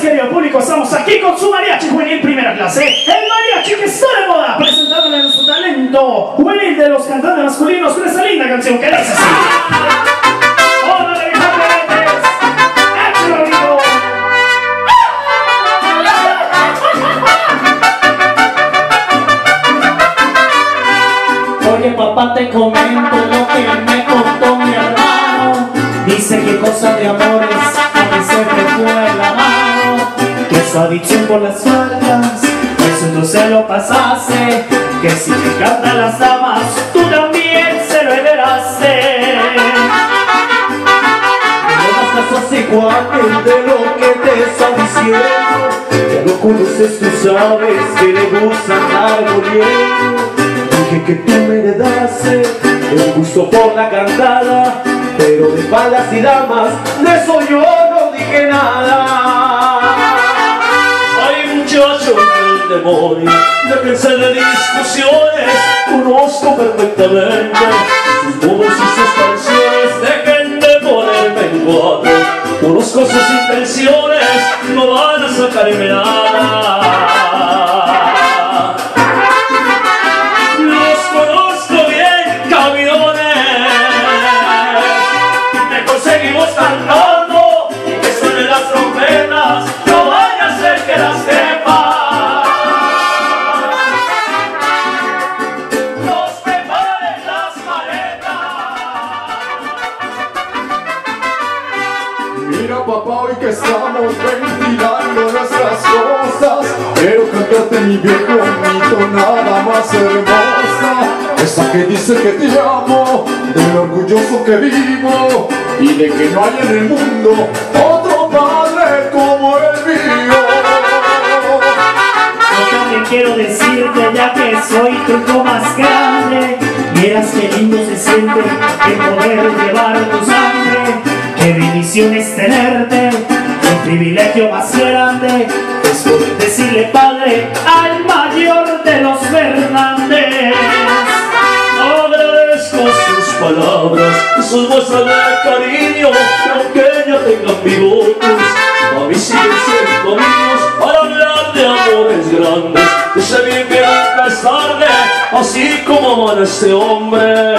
querido público, estamos aquí con su mariachi juvenil primera clase. El mariachi que está de moda, presentándole su talento juvenil de los cantantes masculinos con esta linda canción que dice así. ¡Hola, de Oye papá te comento lo que me contó mi hermano Dice que cosa de amores a mí se mano Adicción por las faldas eso no se lo pasase. Que si te encantan las damas tú también se lo heredaste. No casos iguales de lo que te está diciendo. Ya lo conoces, tú sabes que le gusta andar muriendo. Dije que tú me heredaste el gusto por la cantada Pero de balas y damas, de eso yo no dije nada Ay muchachos del demonio, déjense de discusiones Conozco perfectamente sus modos y sus canciones. De ponerme en cuatro. Conozco sus intenciones, no van a sacarme nada estamos ventilando nuestras cosas. Quiero cantarte mi viejo mito, nada más hermosa. Esa que dice que te amo, del orgulloso que vivo. Y de que no hay en el mundo otro padre como el mío. Yo también quiero decirte ya que soy tu hijo más grande Vieras qué lindo se siente el poder llevar tu sangre Qué bendición es tenerte, privilegio más grande es poder decirle padre al mayor de los Fernández. Agradezco sus palabras, sus muestras de cariño, aunque ya tengan bigotes, a mí siguen siendo míos para hablar de amores grandes. Yo sé bien que tarde, así como amar este hombre.